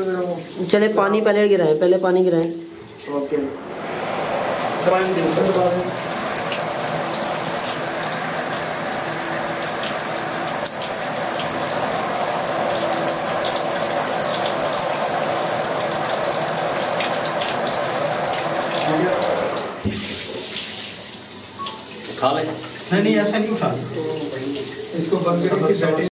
तो जरा वो चले पानी पहले गिराएँ पहले पानी गिराएँ। ओके। दबाएँ खा ले। नहीं नहीं ऐसा नहीं उठा। इसको बंद करके